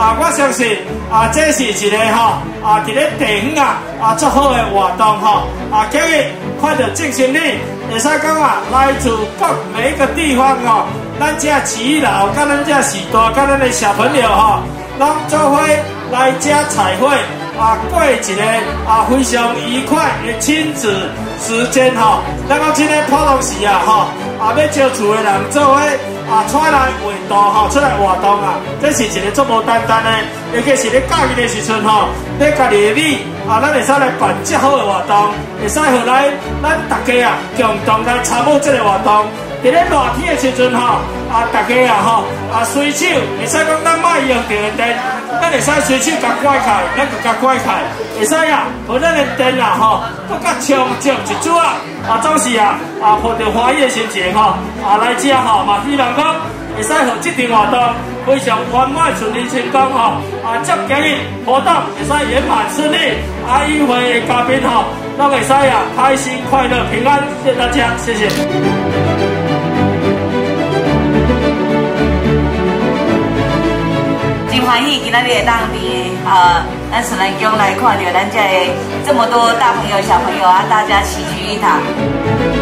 啊，我相信啊，这是一个吼啊，伫咧地方啊啊，足好的活动吼啊，今日看到正心里，会使讲啊，来自各每一个地方哦，咱家耆老，跟咱家士多，跟咱的小朋友吼，拢做伙来遮彩绘啊，过一个啊非常愉快的亲子时间吼。咱讲今天普通时啊吼，啊要招厝的人做伙。啊，出来活动吼，出来活动啊，这是一个足无单单的，尤其是咧假日的时阵吼，咧家己的你啊，咱会使来办这好的活动，会使互来咱大家啊共同来参与这个活动。伫咧热天的时阵吼，啊，大家啊吼，啊随手会使讲咱卖用电电，咱会使随手甲关开，咱就甲关开，会使啊，互咱的电啊吼，搁较充足一组啊，啊总是啊，啊抱着欢喜的心情吼，啊来遮吼嘛，希望讲会使互这场活动非常圆满顺利成功吼，啊祝今日活动会使圆满顺利，啊与会的嘉宾吼，都会使啊开心快乐平安，谢谢大家，谢谢。欢喜今仔日当地啊，咱是能用来看到咱这这么多大朋友小朋友啊，大家齐聚一堂。